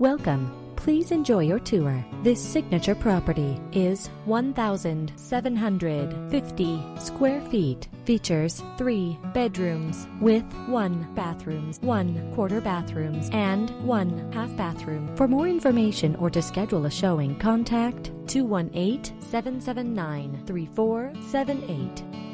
Welcome. Please enjoy your tour. This signature property is 1,750 square feet. Features three bedrooms with one bathrooms, one quarter bathrooms, and one half bathroom. For more information or to schedule a showing, contact 218 779 3478.